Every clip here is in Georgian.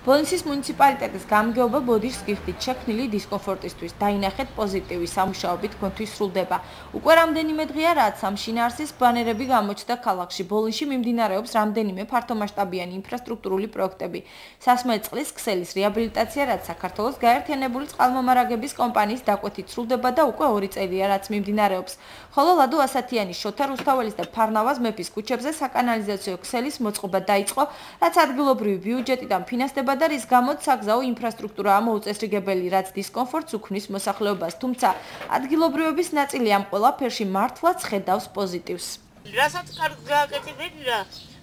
ბონისის მუნიციპალიტეტის გამგეობა ბოდიშს გიხდით შექმნილი დისკომფორტისთვის. დაინახეთ პოზიტივი სამუშაობით კონთვის სრულდება. უკვე რამდენიმე დღეა რაც ამ შინაარსის ბანერები გამოჩნდა ქალაქში. ბოლოში მიმდინარეობს რამდენიმე ფართომასშტაბიანი ინფრასტრუქტურული პროექტები. სასმელ წყლის ქსელის რეაბილიტაცია რაც საქართველოს გაერთიანებული წყალმომარაგების კომპანიის დაკვეთით სრულდება და უკვე ორი წელია რაც მიმდინარეობს. ხოლო ლადო ასათიანის, შოთა რუსთაველის და ფარნავაზ მეფის ქუჩებზე საკანალიზაციო ქსელის მოწყობა დაიწყო, რაც ადგილობრივი ბიუჯეტიდან ფინანსდება და რის გამოც საგზაო ინფრასტრუქტურა ამოუწესრიგებელი, რაც დისკომფორტს უქმნის მოსახლეობას, თუმცა ადგილობრივების ნაწილი ამ ყველაფერში მართლაც ხედავს პოზიტივს. რასაც კარგ გააკეთებენ რა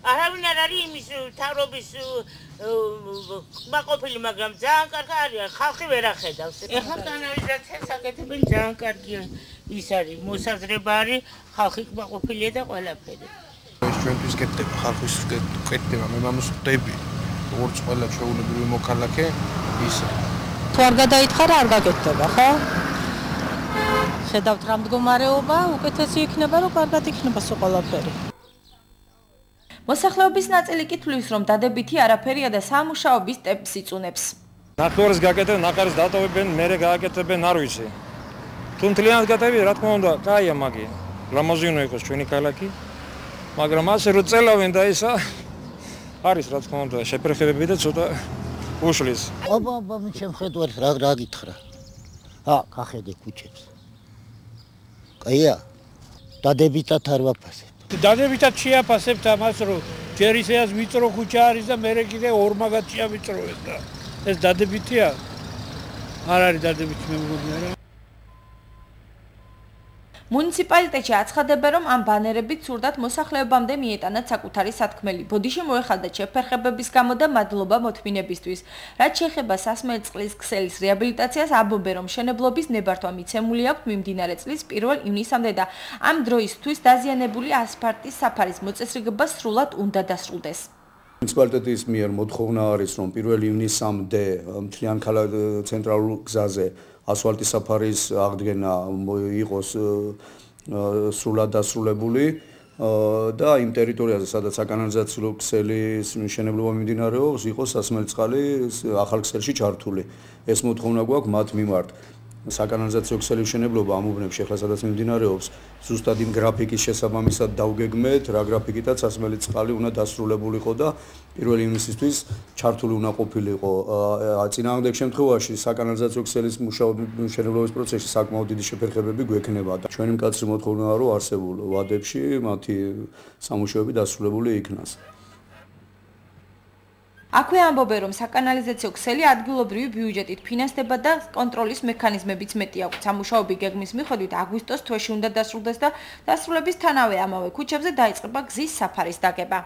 არავინ არ არის იმის თავრობის მაყოფილი, მაგრამ ძალიან კარგი არის, ხალხი ვერ ახედავს. ეხლა კანალიზაციას აკეთებენ ძალიან კარგი ის არის, მოსაზრება არის, ხალხი მაყოფილია და ყველაფერი. ეს ჩვენთვის კეთდება, ხალხის კეთდება, მე მამოს ხვდები. როგორც ყველა ჩაულებრივი მოქალაქე ის თუ არ გადაითხარა არ გაკეთდება ხო? ხედავთ რა მდგომარეობა უკეთესი იქნება რომ კარგად იქნება სულ ყველაფერი. მოსახლეობის ნაწილი კი თვლის რომ დადებითი არაფერია და სამუშაობის ტემპს იწუნებს. ნახევარს გაკეთებენ ნახევარს დატოვებენ მერე გააკეთებენ არ ვიცი. თუ მთლიანად გატოვები რა თქმა უნდა კაია მაგი. რამოზინო იყოს ჩვენი ქალაქი მაგრამ ასე რომ წელავენ და ისა არის რა თქმა უნდა შეფერხებები და ცოტა უშლის. აბა აბა მე შემხედვარ რა რა გითხრა. ა გახედე ქუჩებს. კაია. დადებითად არ ვაფასებ. დადებითად შეაფასებთ ამას რომ ჯერ ისეაც ვიწრო ქუჩა არის და მე კიდე ორმაგად შეავიწროეთ და ეს დადებითია. არ არის დადებითი მე მგონია რა. მუნიციპალიტეტში აცხადებენ, რომ ამ ბანერებით სურდათ მოსახლეობამდე მიეტანათ საკუთარი სათქმელი. ბოდიში მოეხალდა შეფერხებების გამო და მადლობა მოთმინებისთვის. რაც შეეხება სასმელ წყლის ქსელის რეაბილიტაციას, ამბობენ, რომ შენებლობის ნებართვა მიცემული აქვს მიმდინარე წლის 1 ივნისამდე და ამ დროისთვის დაზიანებული ასფალტის საფარის მოწესრიგება სრულად უნდა დასრულდეს. მუნიციპალიტეტის მიერ მოთხოვნა არის, რომ 1 ივნისამდე მთლიან ქალაქ ცენტრალურ გზაზე ასფალტის საფარის აღდგენა იყოს სრულად დასრულებული და იმ ტერიტორიაზე, სადაც საკანალიზაციო ქსელის მშენებლობა მიმდინარეობს, იყოს სასმელწყალი ახალ ქსელში ჩართული. ეს მოთხოვნა გვაქვს მათ მიმართ. საკანალიზაციო ქსელი მშენებლობა ამ უბნებში ახლა სადაც მიმდინარეობს ზუსტად იმ გრაფიკის შესაბამისად დავგეგმეთ რა გრაფიკითაც ასმელი წყალი უნდა დასრულებულიყო და 1 ივნისისთვის ჩართული უნდა ყოფილიყო. წინააღმდეგ შემთხვევაში საკანალიზაციო ქსელის მუშაობის მშენებლობის პროცესში საკმაოდ დიდი შეფერხებები გვექნება და ჩვენი მკაცრი მოთხოვნაა რომ არსებულ ვადებში მათი სამუშაოები დასრულებული იქნას აქვე ამბობენ, რომ საკანალიზაციო ქსელი ადგილობრივი ბიუჯეტით ფინანსდება და კონტროლის მექანიზმებიც მეტი აქვს. სამუშაოები გეგმის მიხედვით აგვისტოს თვეში უნდა დასრულდეს და დასრულების თანავე ამავე ქუჩებზე დაიწყება გზის საფარის დაგება.